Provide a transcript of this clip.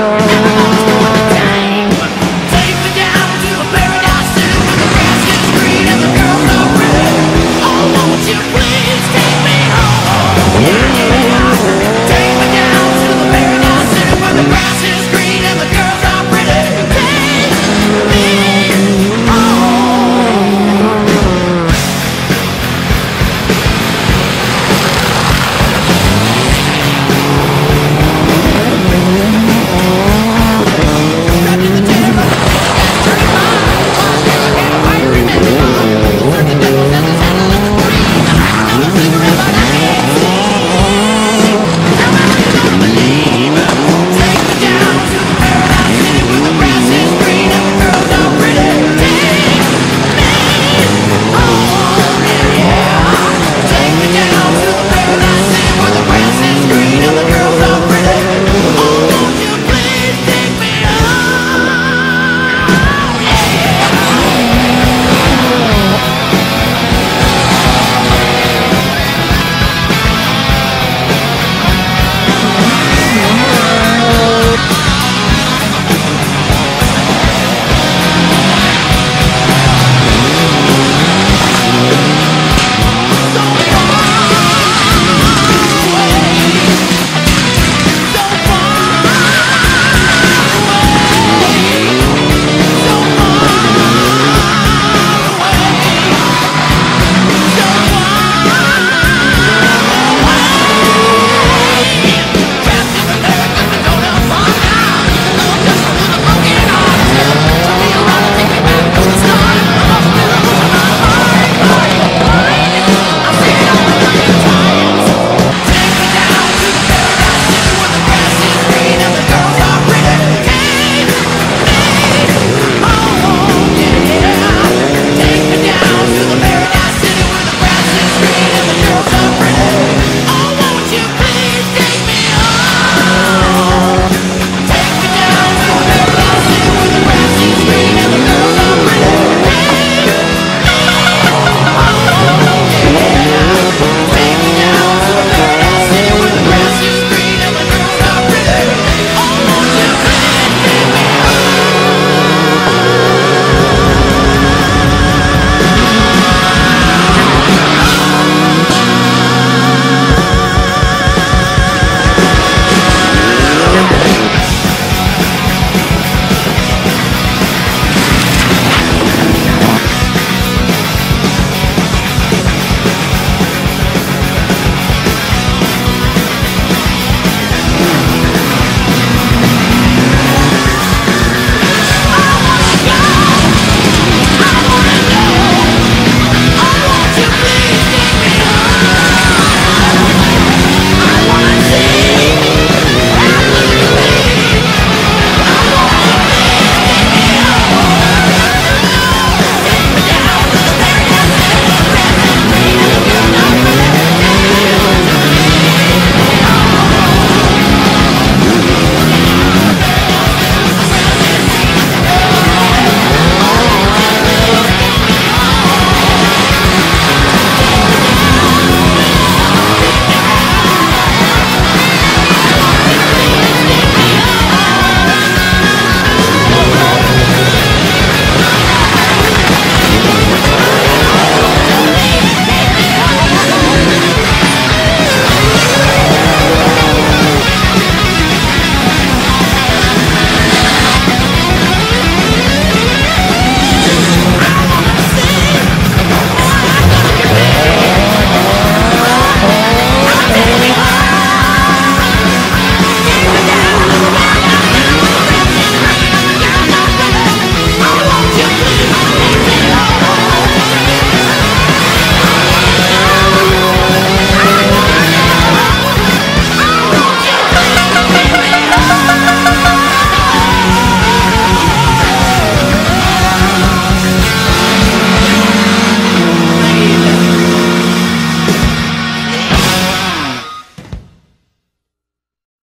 know